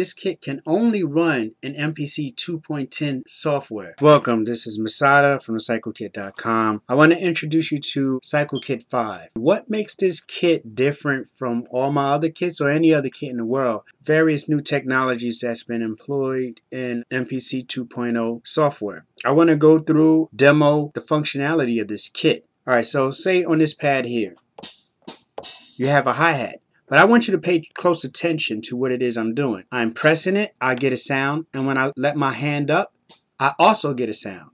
this kit can only run in MPC 2.10 software. Welcome, this is Masada from CycleKit.com. I want to introduce you to CycleKit 5. What makes this kit different from all my other kits or any other kit in the world? Various new technologies that's been employed in MPC 2.0 software. I want to go through, demo the functionality of this kit. Alright, so say on this pad here, you have a hi-hat. But I want you to pay close attention to what it is I'm doing. I'm pressing it, I get a sound, and when I let my hand up, I also get a sound.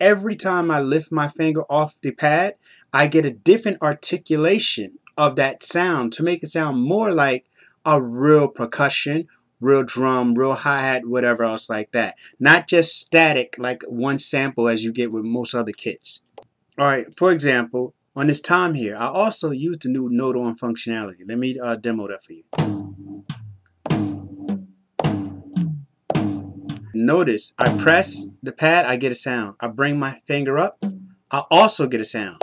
Every time I lift my finger off the pad, I get a different articulation of that sound to make it sound more like a real percussion real drum, real hi-hat, whatever else like that. Not just static like one sample as you get with most other kits. Alright, for example, on this tom here, I also used the new note on functionality. Let me uh, demo that for you. Notice, I press the pad, I get a sound. I bring my finger up, I also get a sound.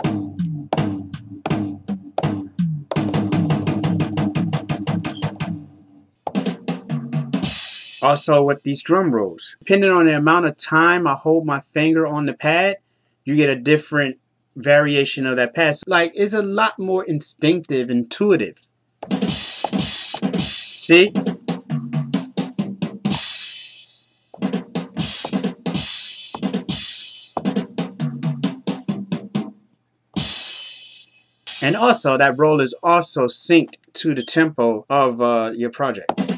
Also with these drum rolls, depending on the amount of time I hold my finger on the pad, you get a different variation of that pad. Like it's a lot more instinctive, intuitive. See? And also that roll is also synced to the tempo of uh, your project.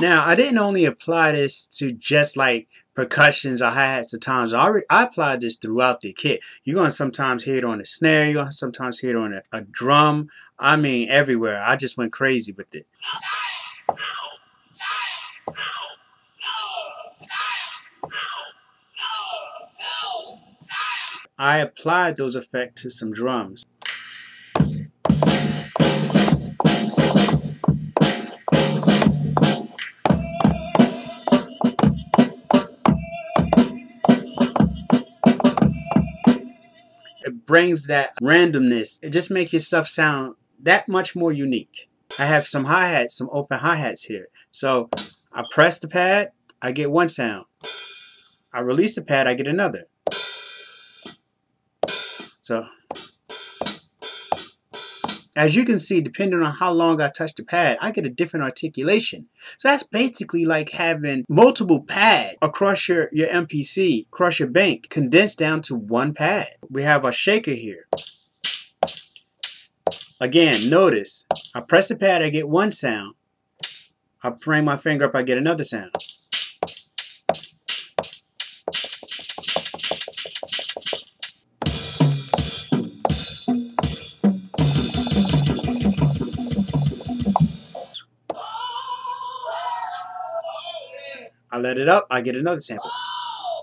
Now, I didn't only apply this to just like percussions or hi-hats or toms. I, I applied this throughout the kit. You're going to sometimes hear it on a snare. You're going to sometimes hear it on a, a drum. I mean, everywhere. I just went crazy with it. I applied those effects to some drums. Brings that randomness. It just makes your stuff sound that much more unique. I have some hi-hats, some open hi-hats here. So I press the pad, I get one sound. I release the pad, I get another. So as you can see, depending on how long I touch the pad, I get a different articulation. So that's basically like having multiple pads across your, your MPC, across your bank, condensed down to one pad. We have our shaker here. Again, notice, I press the pad, I get one sound. I bring my finger up, I get another sound. I let it up, I get another sample.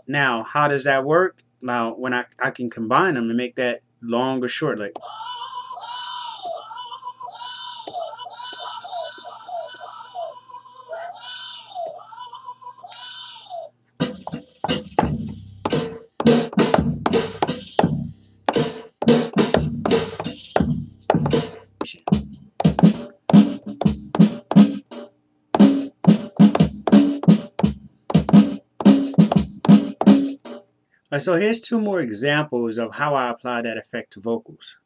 Now, how does that work? Now, when I, I can combine them and make that long or short, like So here's two more examples of how I apply that effect to vocals.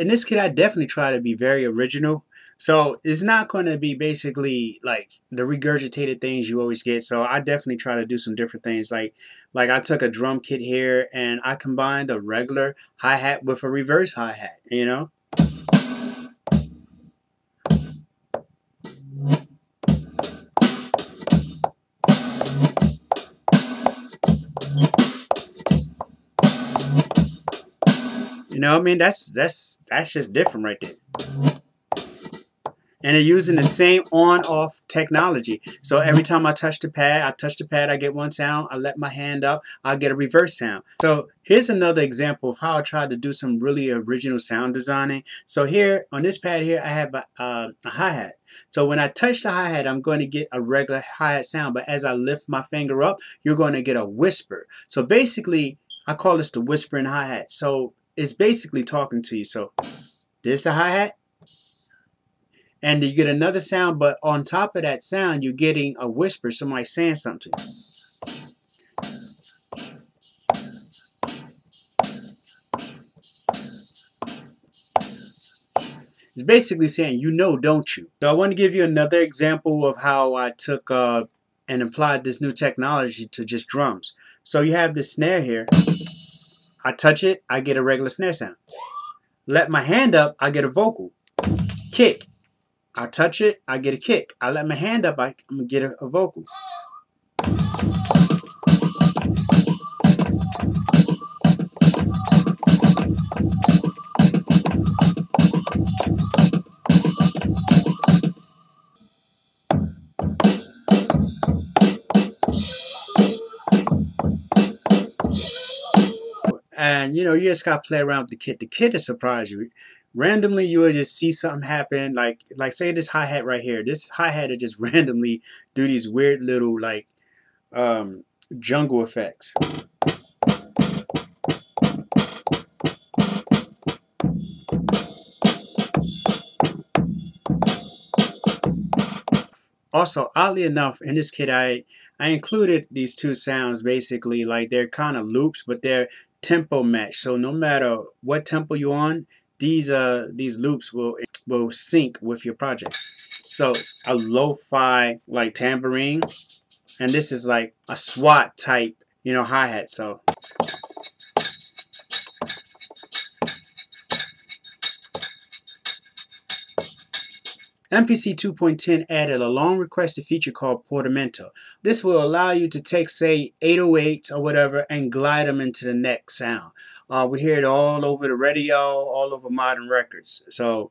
In this kit, I definitely try to be very original so it's not going to be basically like the regurgitated things you always get. So I definitely try to do some different things. Like like I took a drum kit here and I combined a regular hi-hat with a reverse hi-hat, you know? You know, I mean that's that's that's just different right there. And they're using the same on-off technology. So every time I touch the pad, I touch the pad, I get one sound. I let my hand up, I get a reverse sound. So here's another example of how I tried to do some really original sound designing. So here on this pad here, I have a, uh, a hi-hat. So when I touch the hi-hat, I'm going to get a regular hi-hat sound. But as I lift my finger up, you're going to get a whisper. So basically, I call this the whispering hi-hat. So it's basically talking to you. So there's the hi-hat and you get another sound, but on top of that sound, you're getting a whisper, somebody saying something. It's basically saying, you know, don't you? So I want to give you another example of how I took uh, and applied this new technology to just drums. So you have this snare here. I touch it, I get a regular snare sound. Let my hand up, I get a vocal. Kick. I touch it, I get a kick. I let my hand up, I, am gonna get a, a vocal. And you know, you just gotta play around with the kit. The kit to surprise you randomly you would just see something happen like like say this hi-hat right here. This hi-hat would just randomly do these weird little like um, jungle effects. Also oddly enough in this kit I I included these two sounds basically like they're kind of loops but they're tempo match. So no matter what tempo you're on these uh these loops will will sync with your project. So a lo-fi like tambourine, and this is like a SWAT type, you know, hi-hat. So MPC 2.10 added a long requested feature called Portamento. This will allow you to take, say, 808s or whatever and glide them into the next sound. Uh, we hear it all over the radio, all over modern records. So.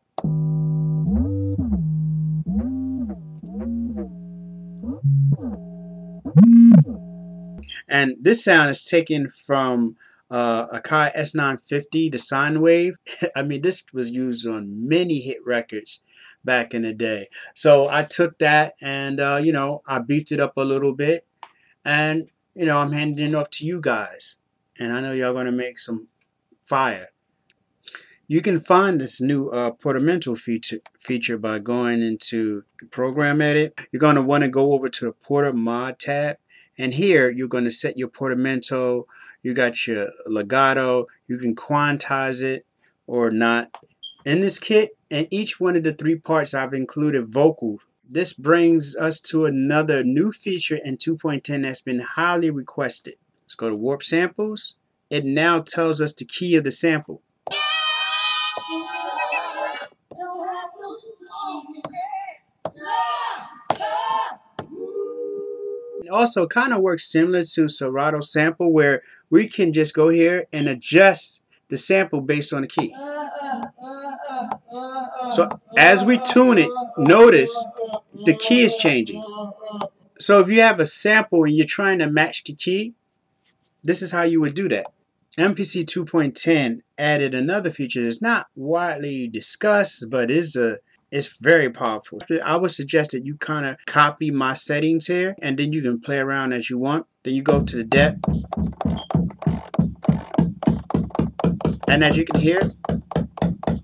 And this sound is taken from uh, Akai S950, the sine wave. I mean, this was used on many hit records back in the day. So I took that and, uh, you know, I beefed it up a little bit. And, you know, I'm handing it off to you guys. And I know y'all going to make some fire. You can find this new uh, Portamento feature, feature by going into Program Edit. You're going to want to go over to the Porta Mod tab. And here, you're going to set your Portamento. You got your legato. You can quantize it or not. In this kit, in each one of the three parts, I've included vocal. This brings us to another new feature in 2.10 that's been highly requested. Let's go to Warp Samples. It now tells us the key of the sample. It also kind of works similar to Serato sample where we can just go here and adjust the sample based on the key. So as we tune it, notice the key is changing. So if you have a sample and you're trying to match the key, this is how you would do that. MPC 2.10 added another feature that's not widely discussed, but is a it's very powerful. I would suggest that you kind of copy my settings here and then you can play around as you want. Then you go to the depth. And as you can hear,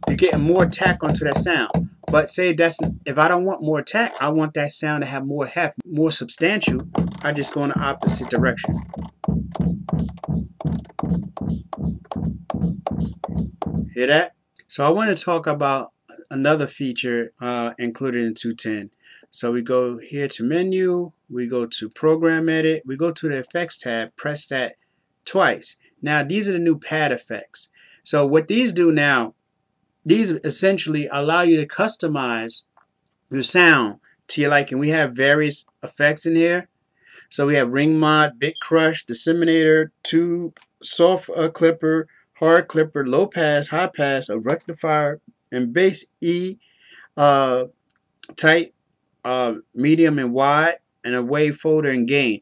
you're getting more attack onto that sound. But say that's if I don't want more attack, I want that sound to have more heft, more substantial. I just go in the opposite direction. Hear that? So I want to talk about another feature uh, included in 210. So we go here to menu, we go to program edit, we go to the effects tab, press that twice. Now these are the new pad effects. So what these do now, these essentially allow you to customize your sound to your liking. We have various effects in here. So we have ring mod, bit crush, decimator, tube, soft uh, clipper, hard clipper, low pass, high pass, a rectifier, and bass E, uh, tight, uh, medium, and wide, and a wave folder and gain.